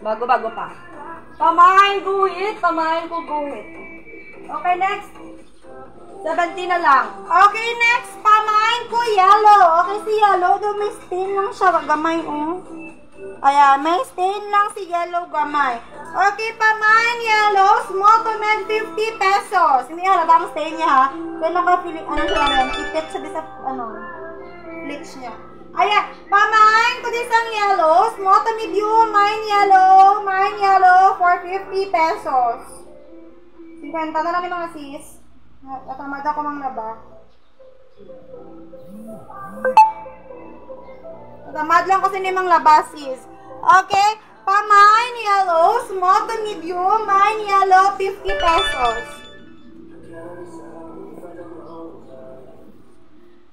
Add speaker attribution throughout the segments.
Speaker 1: Bago-bago pa. Pamain guhit, pamain ko guhit. Okay, next. 70 na lang.
Speaker 2: Okay, next, pamain ko yellow. Okay, si yellow, do may stain lang siya, gamay, oh. Ayan, may stain lang si yellow gamay. Okay, pamain yellow, small to med 50 pesos. Hindi halata ang stain niya, ha. Kaya nakapili, ano siya ipit siya sa, ano, bleach niya. Ayan, pamain ko din sang yellow, small to medium, mine yellow, mine yellow, for 50 pesos. 50 na lang yung mga sis. Natamad ako mang naba. Natamad lang kasi ni mang labas sis. Okay, pa mine yellow, small to medium, mine yellow, 50 pesos.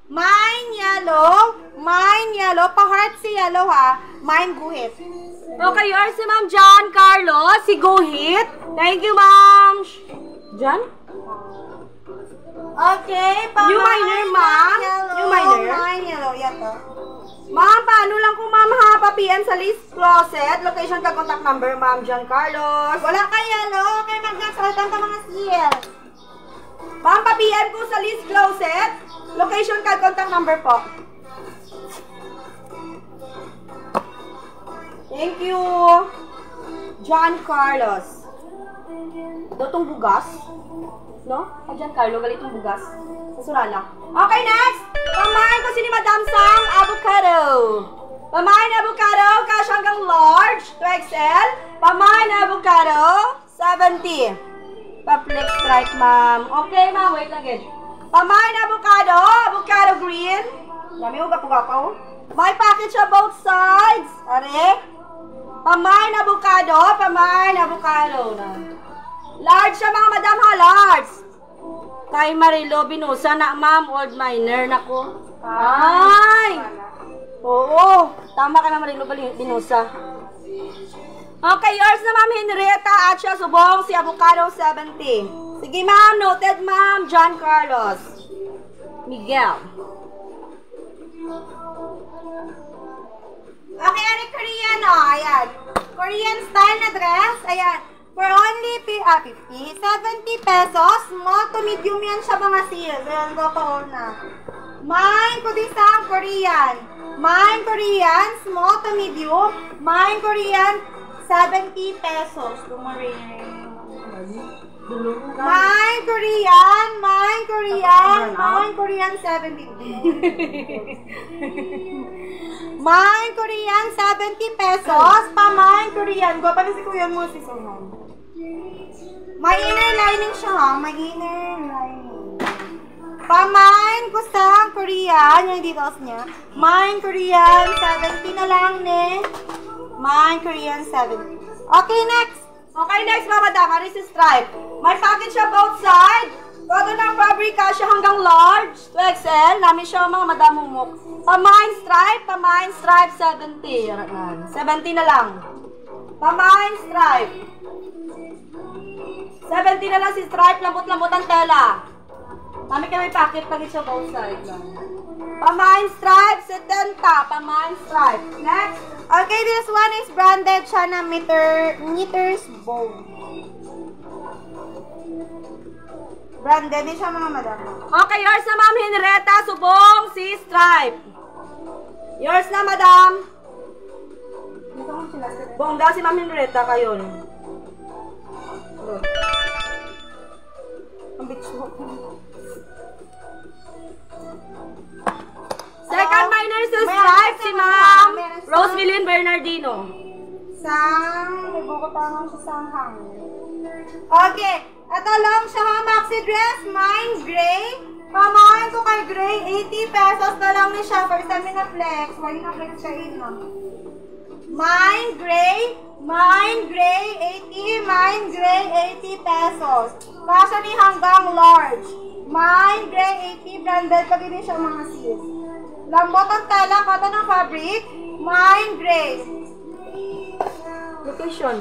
Speaker 2: Mine yellow, mine yellow, pa-heart si yellow ha, mine guhit.
Speaker 1: Okay, yours si Ma'am John Carlos, si Guhit. Thank you, Ma'am. John?
Speaker 2: Okay, pa
Speaker 1: Yung minor, ma'am? Yung minor?
Speaker 2: Mine yellow, yato.
Speaker 1: Ma'am, paano lang kung ma'am ha, pa-PM sa list closet, location ka, contact number, Ma'am John Carlos.
Speaker 2: Wala ka yellow, okay magsasaltan ka mga seal.
Speaker 1: Ma'am, pa-PM ko sa list closet, location ka, contact number po. Thank you. John Carlos. Dotong bugas? No? Ah, John Carlo, galitong bugas. Sa surala. Okay, next! Pamain ko si ni Madam Sang Avocado. Pamain avocado, cash hanggang large to XL. Pamain avocado, 70. Pa-flex stripe, ma'am. Okay, ma'am. Wait lang, Ged. Pamain avocado, avocado green. Dami mo gapo-gapo. May package siya both sides. Are? Pamain avocado, pamain avocado. Large siya mga madam ha, large. Kay Marilo Binusa na ma'am, old miner na ko. Ay! Oo, tama ka na Marilo Binusa. Okay, yours na ma'am Henrietta at siya subong si Avocado 70. Sige ma'am, noted ma'am, John Carlos. Miguel.
Speaker 2: Okay, ano Korean, oh, ayan. Korean style na dress, ayan. For only ah, 50, 70 pesos, small to medium yan siya mga sales. Ayan, go pa na. Mine ko din sa Korean. Mine Korean, small to medium. Mine Korean, 70 pesos. Lumarin. Mine Korean, mine Korean, mine Korean 70. mine Korean 70 pesos, pa mine Korean. Go pa na si Kuya mo si Sonon. May inner lining siya ha, may inner lining. Pa mine ko sa Korean, yung details niya. Mine Korean 70 na lang ne. Mine Korean 70. Okay, next.
Speaker 1: Okay, next mga madam, Aris stripe. May package siya both side. Todo ng fabrica siya hanggang large to XL. Namin siya mga madam humok. Pamain stripe, pamain stripe 70. Yan. 70 na lang. Pamain stripe. 70 na lang si stripe, lambot-lambot ang tela. Kami kami packet pag siya both side lang. Pamain stripe, 70. Pamain stripe. Next.
Speaker 2: Okay, this one is branded siya na meter, meters bow. Branded din siya mga madam.
Speaker 1: Okay, yours na Ma'am Henrietta, subong si Stripe. Yours na, Madam. Bongga si Ma'am Henrietta kayo.
Speaker 2: Ang bitch mo.
Speaker 1: Second minor sa
Speaker 2: May
Speaker 1: Stripe, si Ma'am
Speaker 2: sa-
Speaker 1: Rosemillion Bernardino.
Speaker 2: Sang, may buko pa naman siya sang hang. Okay, ito lang siya ha, maxi dress, mine gray. Pamahan ko kay gray, 80 pesos na lang ni siya. First time na flex, why na flex siya in ha? Mine gray, mine gray, 80, mine gray, 80 pesos. Kasya ni hanggang large. Mine gray, 80, branded pa din siya mga sis. Lambot ang tela, kata ng fabric, mine gray.
Speaker 1: Location.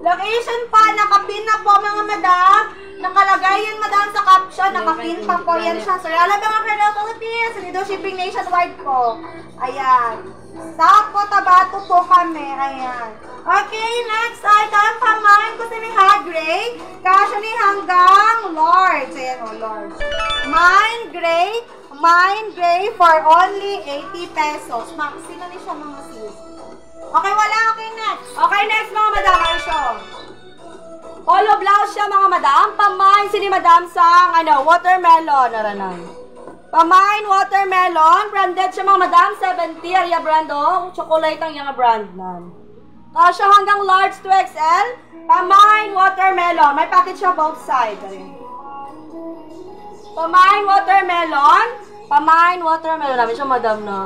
Speaker 2: Location pa, nakapin na po mga madam. Nakalagay yan madam sa caption, nakapin pa po yan siya. So, alam mga Colonel Philippines, Lido Shipping Nationwide po. Ayan. Sa Cotabato po kami. Ayan. Okay, next item. Pamain ko si Miha Gray. Kasya ni hanggang large. Ayan o, large. Mine Gray. Mine Gray for only 80 pesos. Ma, sino ni siya mga sis? Okay, wala. Okay, next.
Speaker 1: Okay, next mga madam, ano siya? Polo blouse siya mga madam. Pamain si ni madam sa ano, watermelon. Naranan. Pamain watermelon. Branded siya mga madam. 70. Area brand oh. Chocolate ang yung brand nan. Kasya hanggang large to XL. Pamain watermelon. May package siya both side. Ayun. Pamain watermelon. Pamain watermelon. Namin siya madam na.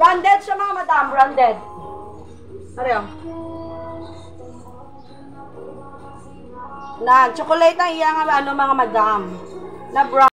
Speaker 1: Branded siya mga madam. Branded. Yun? Na, chocolate ang iyang ano mga madam. Na brown.